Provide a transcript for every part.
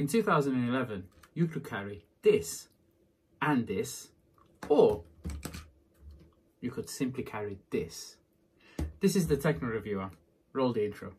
In 2011, you could carry this and this, or you could simply carry this. This is the Techno Reviewer. Roll the intro.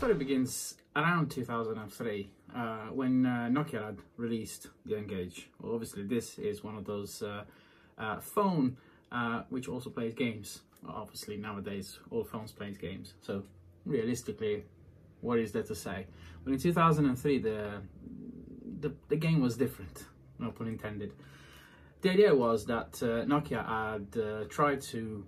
Story begins around 2003 uh, when uh, Nokia had released the N-Gage. Well, obviously, this is one of those uh, uh, phone uh, which also plays games. Obviously, nowadays all phones plays games. So, realistically, what is there to say? But in 2003, the the, the game was different. No pun intended. The idea was that uh, Nokia had tried to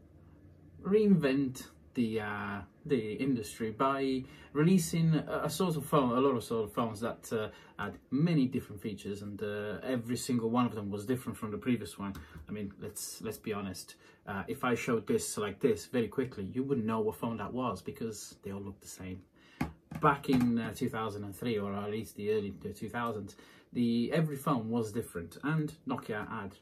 reinvent the uh, the industry by releasing a, a sort of phone, a lot of sort of phones that uh, had many different features, and uh, every single one of them was different from the previous one. I mean, let's let's be honest. Uh, if I showed this like this very quickly, you wouldn't know what phone that was because they all look the same. Back in uh, 2003, or at least the early 2000s, the every phone was different, and Nokia had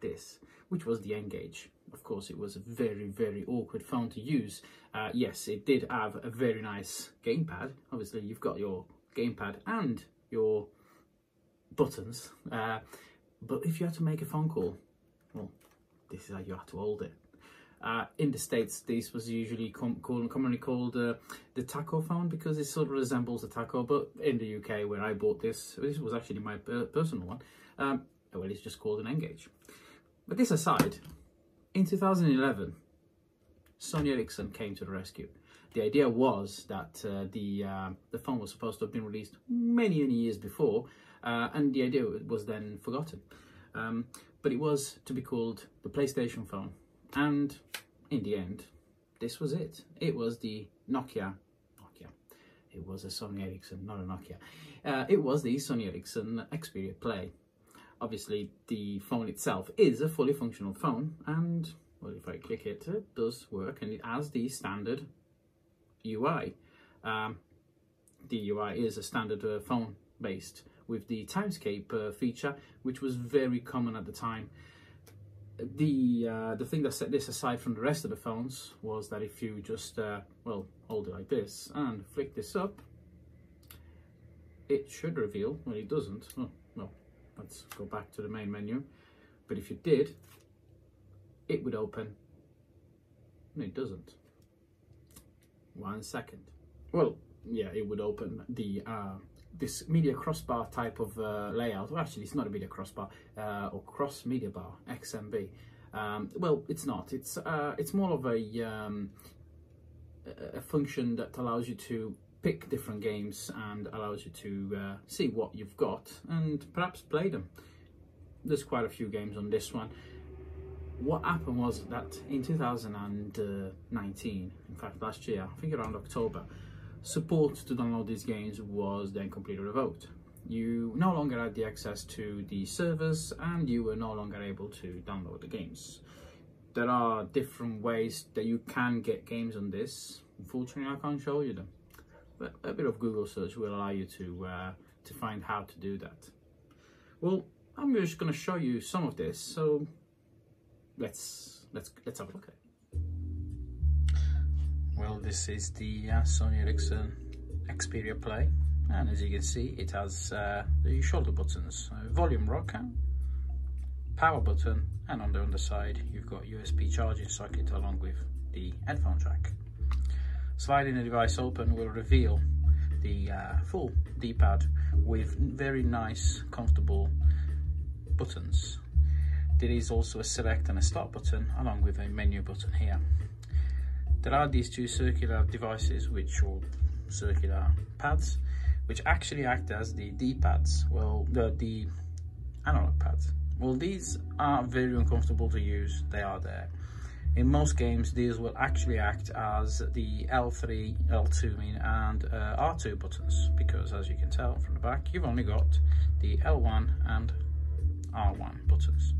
this, which was the N-Gage. Of course, it was a very, very awkward phone to use. Uh, yes, it did have a very nice gamepad. Obviously, you've got your gamepad and your buttons. Uh, but if you had to make a phone call, well, this is how you had to hold it. Uh, in the States, this was usually com call, commonly called uh, the taco phone because it sort of resembles a taco. But in the UK, where I bought this, this was actually my per personal one, um, well, it's just called an N-Gage. But this aside, in 2011, Sony Ericsson came to the rescue. The idea was that uh, the uh, the phone was supposed to have been released many many years before, uh, and the idea was then forgotten. Um, but it was to be called the PlayStation phone, and in the end, this was it. It was the Nokia. Nokia. It was a Sony Ericsson, not a Nokia. Uh, it was the Sony Ericsson Xperia Play obviously the phone itself is a fully functional phone and well if I click it it does work and it has the standard UI um, the UI is a standard uh, phone based with the timescape uh, feature which was very common at the time. The uh, the thing that set this aside from the rest of the phones was that if you just uh, well hold it like this and flick this up it should reveal well it doesn't. Oh, well let's go back to the main menu. But if you did it would open. No it doesn't. One second. Well yeah it would open the uh, this media crossbar type of uh, layout. Well actually it's not a media crossbar uh, or cross media bar XMB um, well it's not. It's uh, it's more of a um, a function that allows you to pick different games and allows you to uh, see what you've got and perhaps play them. There's quite a few games on this one. What happened was that in 2019, in fact last year, I think around October, support to download these games was then completely revoked. You no longer had the access to the servers and you were no longer able to download the games. There are different ways that you can get games on this. Unfortunately, I can't show you them a bit of Google search will allow you to uh, to find how to do that. Well, I'm just going to show you some of this, so let's let's let's have a look at it. Well, this is the uh, Sony Ericsson Xperia Play, and as you can see, it has uh, the shoulder buttons, volume rocker, power button, and on the underside, you've got USB charging socket along with the headphone jack. Sliding the device open will reveal the uh, full D-pad with very nice, comfortable buttons. There is also a select and a start button along with a menu button here. There are these two circular devices which are circular pads which actually act as the D-pads, well the, the analog pads. Well these are very uncomfortable to use, they are there. In most games, these will actually act as the L3, L2 mean, and uh, R2 buttons, because as you can tell from the back, you've only got the L1 and R1 buttons.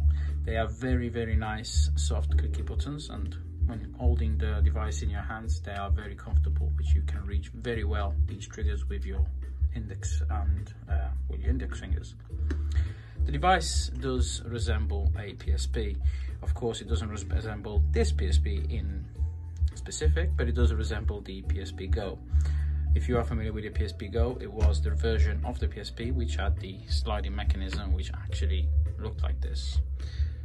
They are very, very nice soft clicky buttons, and when holding the device in your hands, they are very comfortable, which you can reach very well these triggers with your index and uh, with your index fingers. The device does resemble a PSP. Of course, it doesn't resemble this PSP in specific, but it does resemble the PSP Go. If you are familiar with the PSP Go, it was the version of the PSP which had the sliding mechanism which actually looked like this.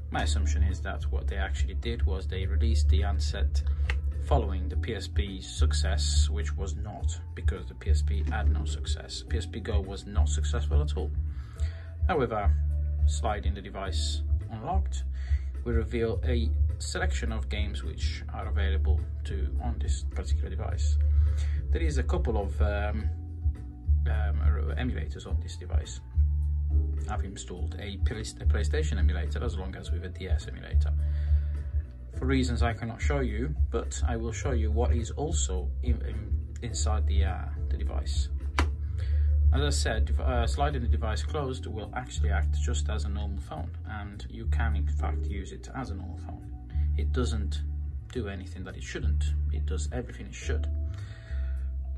My assumption is that what they actually did was they released the handset following the PSP's success, which was not because the PSP had no success. PSP Go was not successful at all. However, sliding the device unlocked, we reveal a selection of games which are available to on this particular device. There is a couple of um, um, emulators on this device. I've installed a PlayStation emulator as long as with a DS emulator. For reasons I cannot show you, but I will show you what is also in, in, inside the, uh, the device. As I said, uh, sliding the device closed will actually act just as a normal phone and you can in fact use it as a normal phone. It doesn't do anything that it shouldn't, it does everything it should.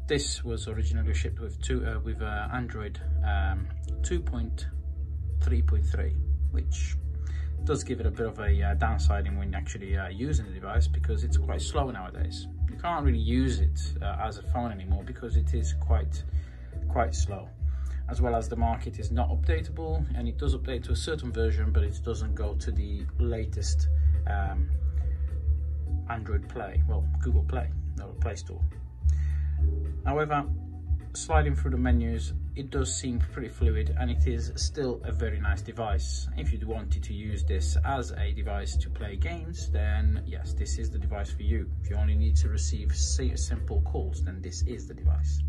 This was originally shipped with two uh, with uh, Android um, 2.3.3, which does give it a bit of a uh, downside when actually uh, using the device because it's quite slow nowadays. You can't really use it uh, as a phone anymore because it is quite quite slow. As well as the market is not updatable and it does update to a certain version, but it doesn't go to the latest um, Android Play, well, Google Play, or Play Store. However, sliding through the menus, it does seem pretty fluid and it is still a very nice device. If you wanted to use this as a device to play games, then yes, this is the device for you. If you only need to receive simple calls, then this is the device.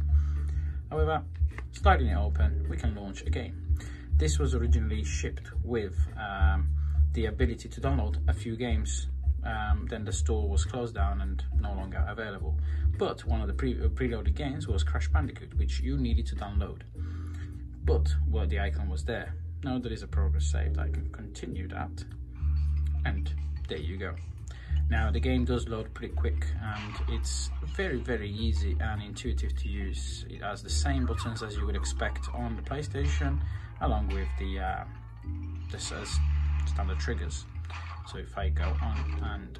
However, sliding it open, we can launch a game. This was originally shipped with um, the ability to download a few games um, then the store was closed down and no longer available. But one of the pre preloaded games was Crash Bandicoot, which you needed to download. But well, the icon was there. Now there is a progress saved, I can continue that. And there you go. Now the game does load pretty quick and it's very very easy and intuitive to use. It has the same buttons as you would expect on the PlayStation along with the, uh, the standard triggers. So if I go on and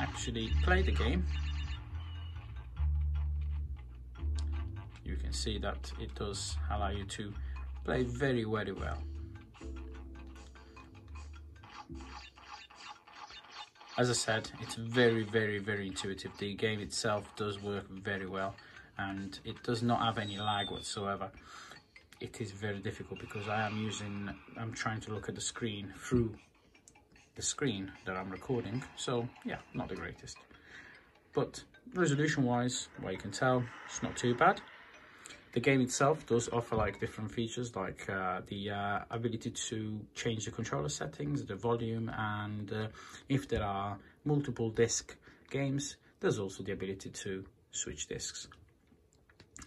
actually play the game, you can see that it does allow you to play very, very well. As I said, it's very, very, very intuitive. The game itself does work very well and it does not have any lag whatsoever. It is very difficult because I am using, I'm trying to look at the screen through the screen that I'm recording. So yeah, not the greatest. But resolution wise, what you can tell, it's not too bad. The game itself does offer like different features like uh, the uh, ability to change the controller settings, the volume, and uh, if there are multiple disc games, there's also the ability to switch discs.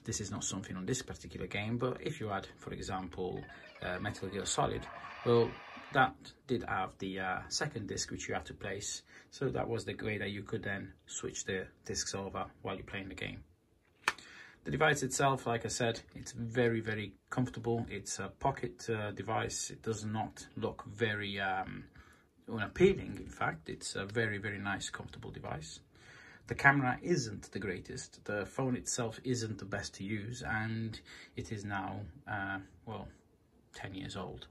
This is not something on this particular game, but if you had, for example, uh, Metal Gear Solid, well, that did have the uh, second disc which you had to place so that was the way that you could then switch the discs over while you're playing the game the device itself like i said it's very very comfortable. It's a pocket uh, device. It does not look very um, unappealing in fact. It's a very very nice comfortable device. The camera isn't the greatest. The phone itself isn't the best to use and it is now uh, well 10 years old.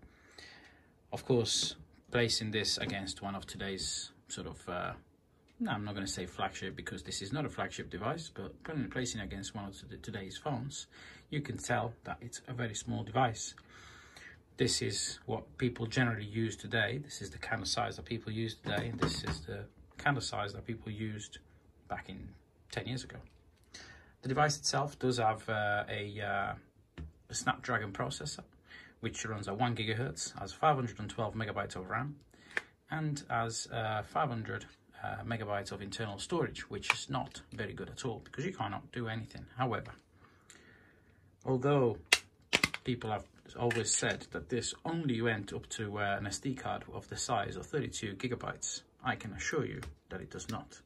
Of course, placing this against one of today's sort of, uh, no, I'm not going to say flagship because this is not a flagship device, but putting placing against one of today's phones, you can tell that it's a very small device. This is what people generally use today. This is the kind of size that people use today, and this is the kind of size that people used back in 10 years ago. The device itself does have uh, a, uh, a Snapdragon processor, which runs at 1 gigahertz, has 512 megabytes of RAM, and has uh, 500 uh, megabytes of internal storage, which is not very good at all because you cannot do anything. However, although people have always said that this only went up to uh, an SD card of the size of 32 gigabytes, I can assure you that it does not.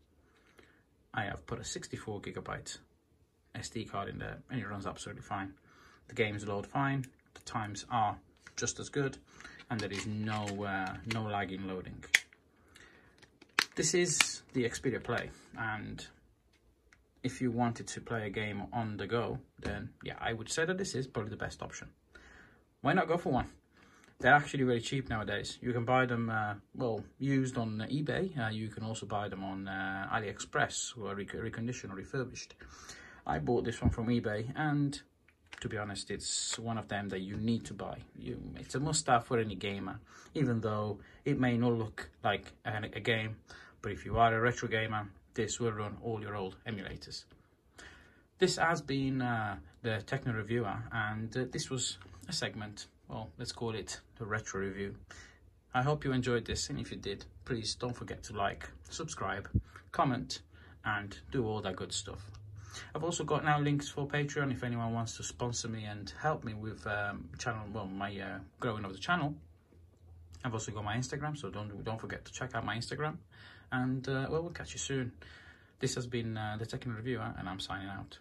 I have put a 64 gigabyte SD card in there and it runs absolutely fine. The games load fine, the times are just as good, and there is no uh, no lagging loading. This is the Xperia Play, and if you wanted to play a game on the go, then yeah, I would say that this is probably the best option. Why not go for one? They're actually really cheap nowadays. You can buy them, uh, well, used on eBay. Uh, you can also buy them on uh, AliExpress, or reconditioned or refurbished. I bought this one from eBay, and to be honest, it's one of them that you need to buy. You, it's a must-have for any gamer, even though it may not look like a, a game. But if you are a retro gamer, this will run all your old emulators. This has been uh, the Techno Reviewer, and uh, this was a segment well, let's call it the retro review. I hope you enjoyed this, and if you did, please don't forget to like, subscribe, comment, and do all that good stuff. I've also got now links for Patreon if anyone wants to sponsor me and help me with um, channel, well, my uh, growing of the channel. I've also got my Instagram, so don't don't forget to check out my Instagram. And uh, well, we'll catch you soon. This has been uh, the Techno Reviewer, and I'm signing out.